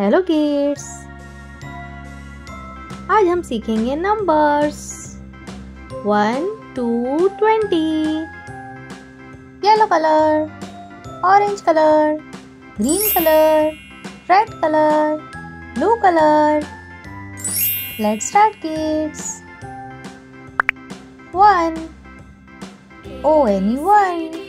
Hello kids आज हम सीखेंगे numbers one two twenty yellow colour orange colour green colour red colour blue colour let's start kids one o any one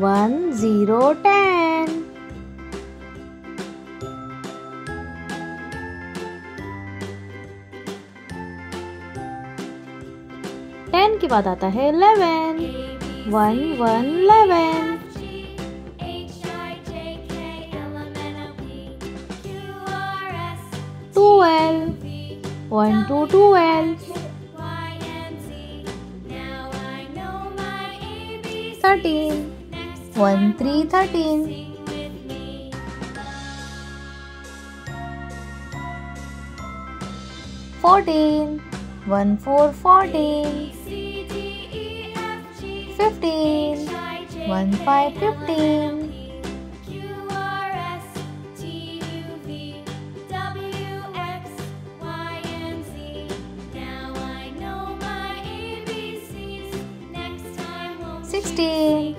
one zero ten ten के बाद आता है eleven one one eleven twelve one two twelve Thirteen. 1 3 13 14 1 4 14 15 1 5 15 16